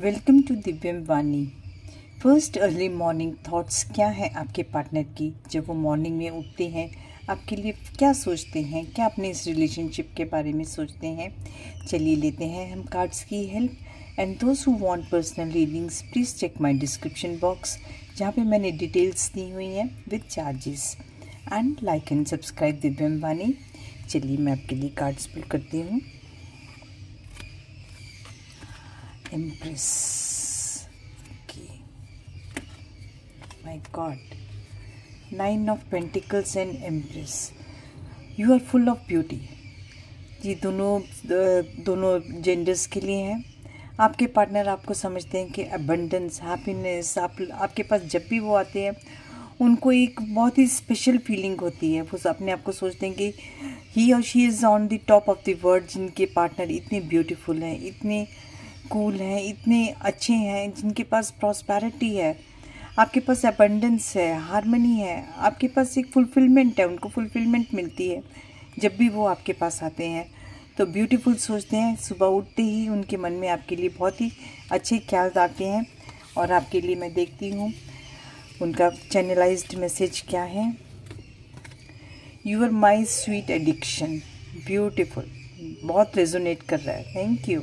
Welcome to Divyam Vani. First early morning thoughts क्या है आपके पार्टनर की? जब वो मॉर्निंग में उठते हैं, आपके लिए क्या सोचते हैं? क्या अपने इस रिलेशनशिप के बारे में सोचते हैं? चलिए लेते हैं हम कार्ड्स की help and those who want personal readings please check my description box जहाँ पे मैंने डिटेल्स दी हुई हैं with charges and like and subscribe Divyam Vani. चलिए मैं आपके लिए कार्ड्स पुल करती हूँ। Empress. Okay. My God. Nine of Pentacles and Empress. You are full of beauty. ये दोनों दोनों जेंडर्स के लिए हैं आपके पार्टनर आपको समझते हैं कि अबंडेंस हैप्पीनेस आप, आपके पास जब भी वो आते हैं, उनको एक बहुत ही स्पेशल फीलिंग होती है वो अपने आप को सोचते हैं कि ही और she is on the top of the world जिनके पार्टनर इतने ब्यूटीफुल हैं, इतने कूल हैं, इतने अच्छे हैं, जिनके पास प्रॉस्पैरिटी है, आपके पास अबंडेंस है हारमनी है, आपके पास एक फुलफिलमेंट है, उनको फुलफिलमेंट मिलती है, जब भी वो आपके पास आते हैं। तो ब्यूटीफुल सोचते हैं, सुबह उठते ही उनके मन में आपके लिए बहुत ही अच्छे ख्याल आते हैं, और आपके लिए मैं देखती हूँ, उनका चैनलाइज्ड मैसेज क्या है? You are my sweet addiction beautiful बहुत रेजोनेट कर रहा है थैंक यू